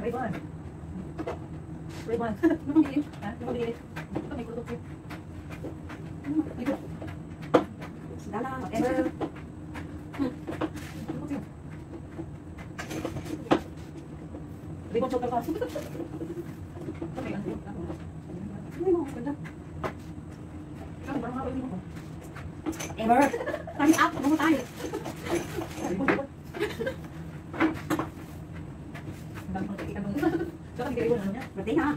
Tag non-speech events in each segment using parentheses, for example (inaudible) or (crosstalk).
Rayban. Rayban. (laughs) Ano mong bilhin? Ha? Ano mong bilhin? Ito may produkto. Dala, mag-enter. Rayban, chocolate ka. Okay, ano yun? Ano? Hindi mo, ganda. Ikaw, parang habang mo ko. Ever! Time up! Bumo tayo! (laughs) một tí ha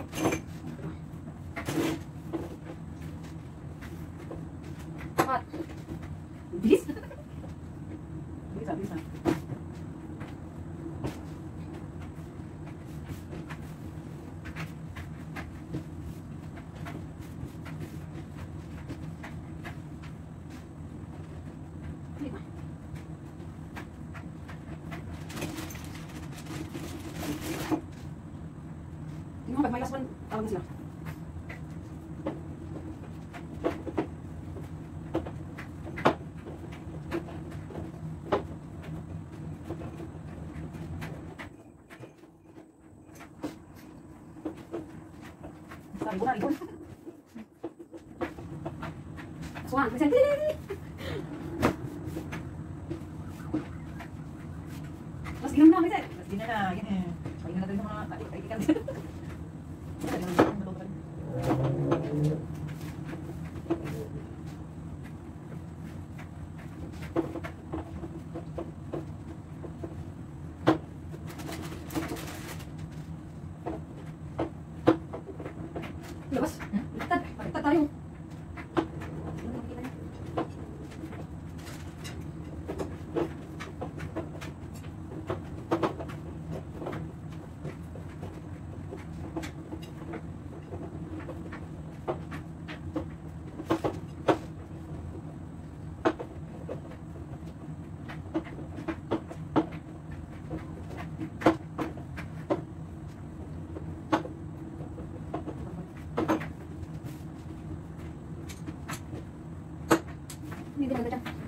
minus 1 tawagan sila. Sabi ko na, Suwan, presente! 伸ば。那个留在这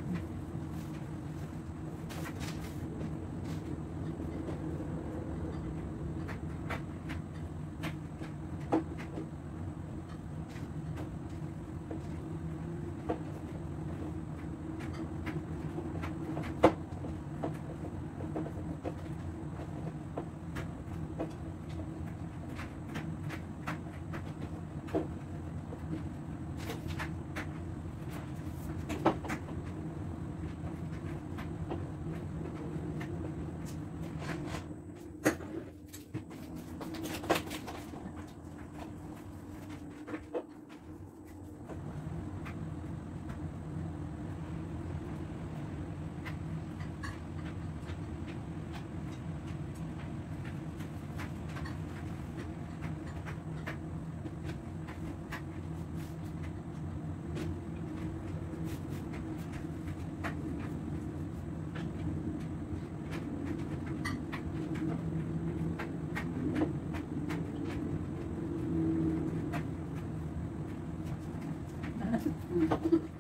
(laughs)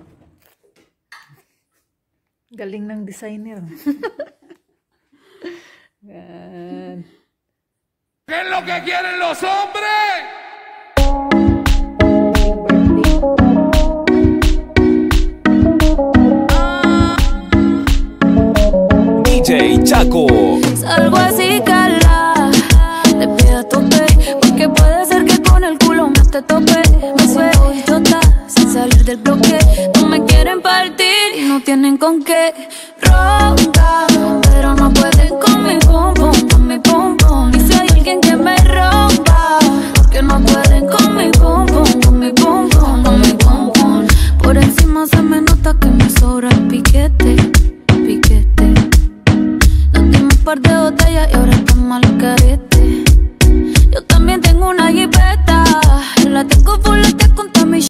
Galing ng designer. (laughs) Yan. ¿Qué es lo que quieren los hombres? DJ Chaco. Salgo así, cala, me sobra el piquete, piquete. Nos dimos un par de botellas y ahora estamos al carete. Yo también tengo una jipeta. La tengo full, con toda mi